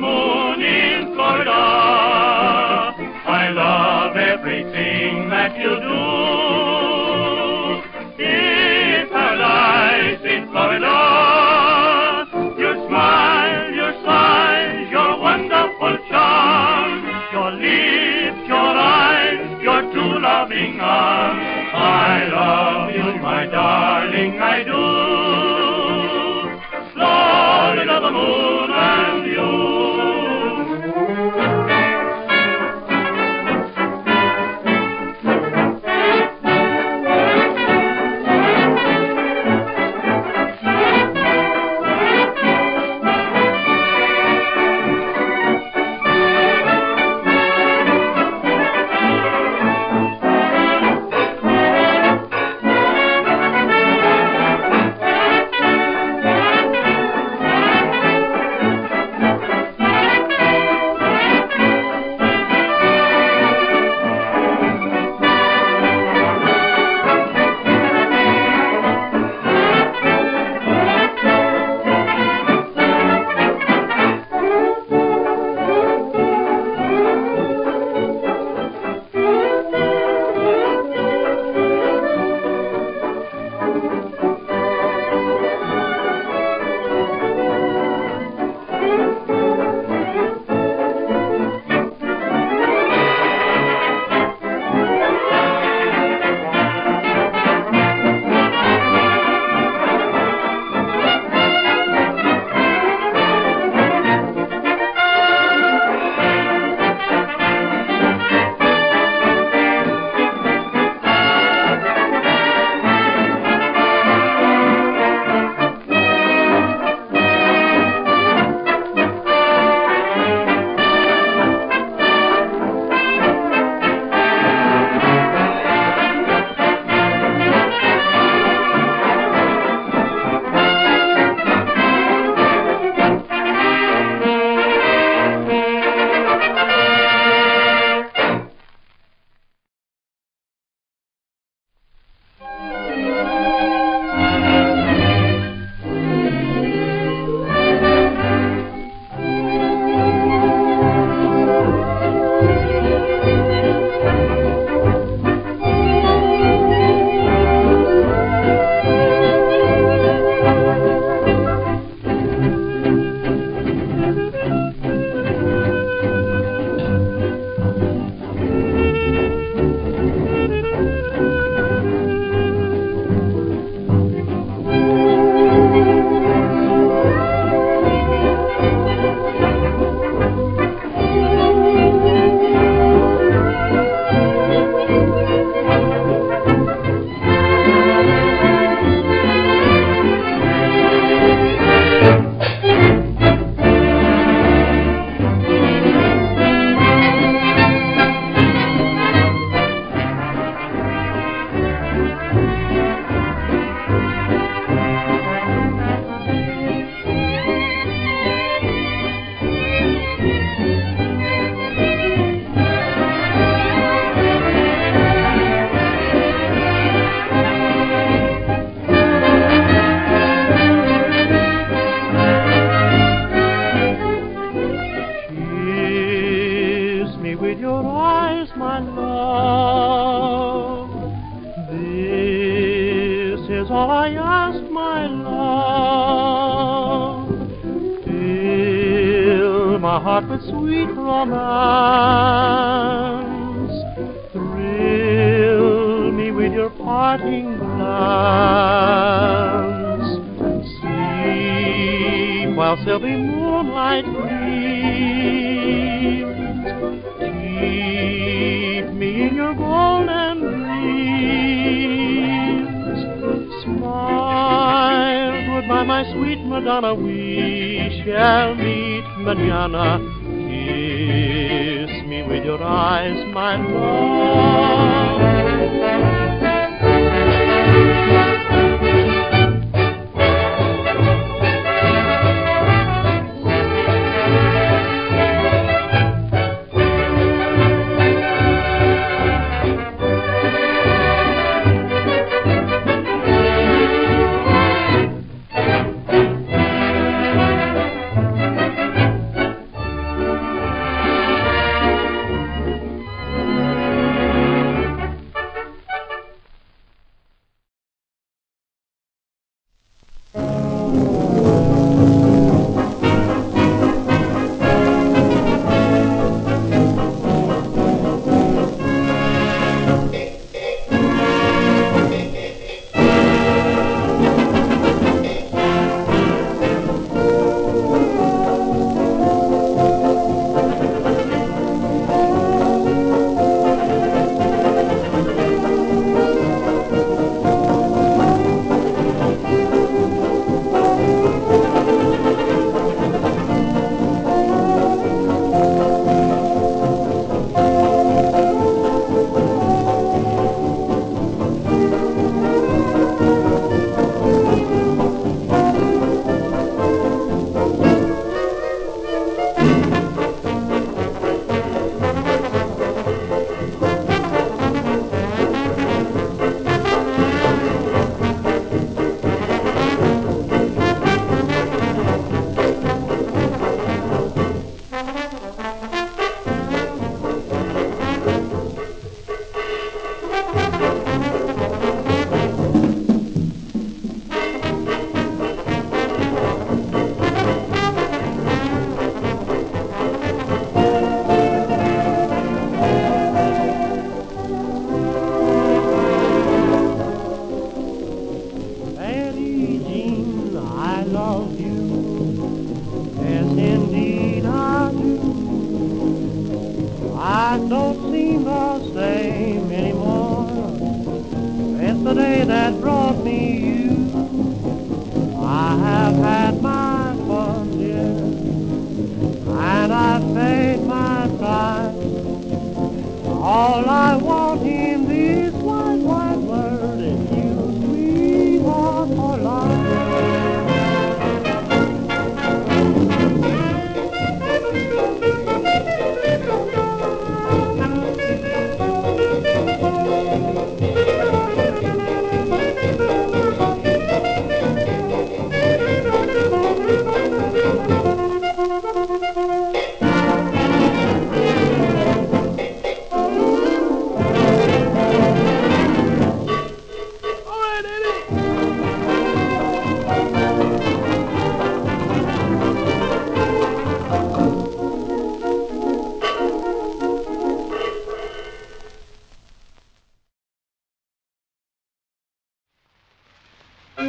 moon in Florida. I love everything that you do. It's paradise in Florida. Your smile, your sighs, your wonderful charm, your lips, your eyes, your true loving arms. I love you, my darling, I do. Sweet romance. Thrill me with your parting glance. Sleep while silvery moonlight gleams. Keep me in your golden dreams. Smile, goodbye, my sweet Madonna. We shall meet manana. Kiss me with your eyes, my love.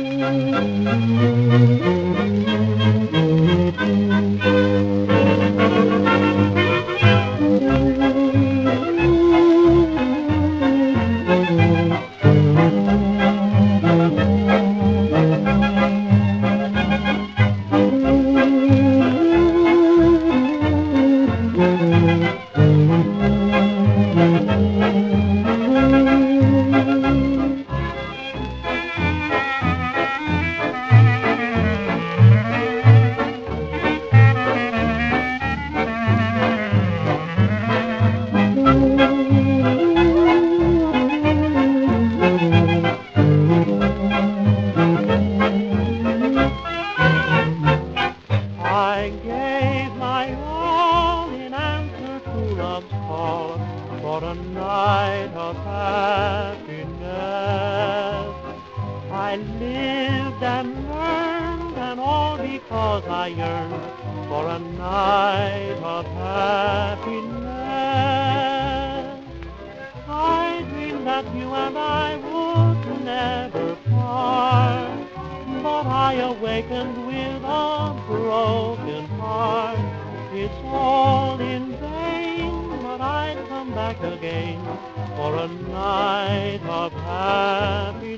I and learned, and all because I yearned for a night of happiness. I dreamed that you and I would never part. But I awakened with a broken heart. It's all in vain, but I'd come back again for a night of happiness.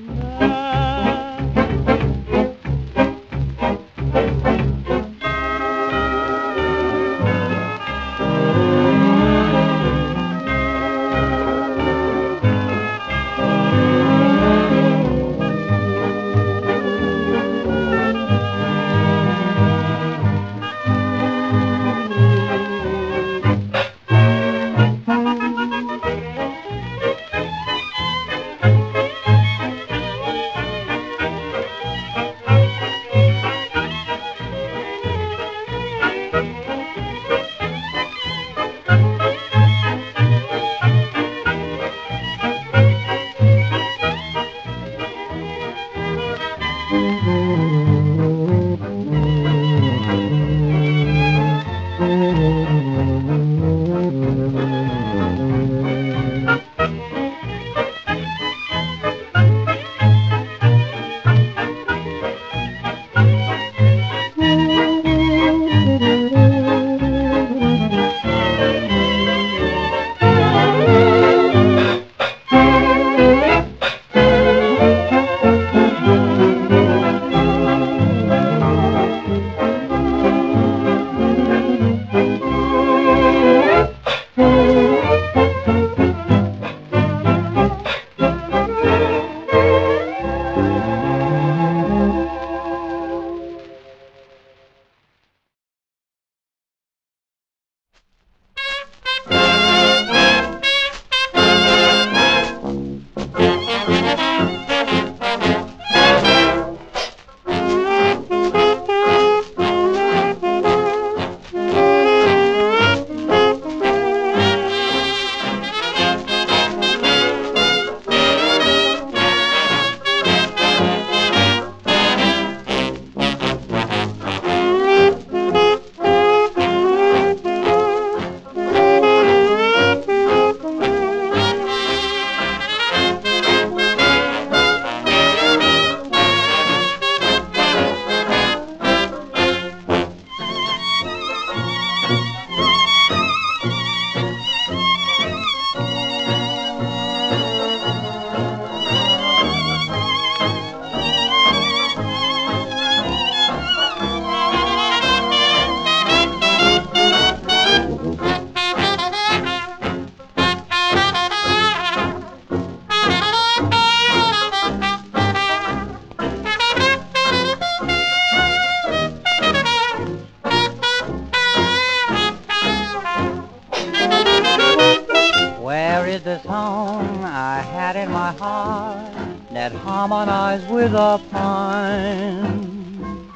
That harmonized with a pine?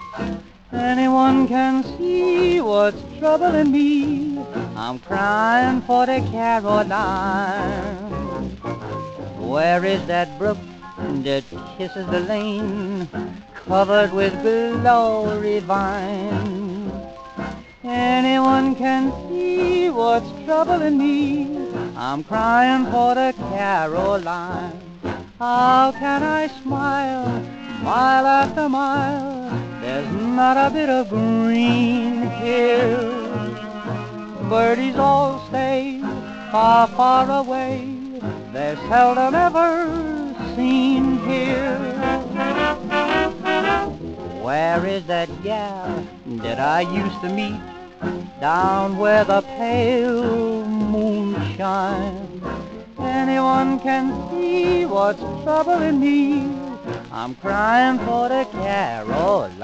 Anyone can see what's troubling me. I'm crying for the Caroline. Where is that brook that kisses the lane, covered with glory vine? Anyone can see what's troubling me. I'm crying for the Caroline. How can I smile Mile after mile, there's not a bit of green here. Birdies all stay far, far away. They're seldom ever seen here. Where is that gal that I used to meet down where the pale moon shines? anyone can see what's troubling me. I'm crying for the Caroline.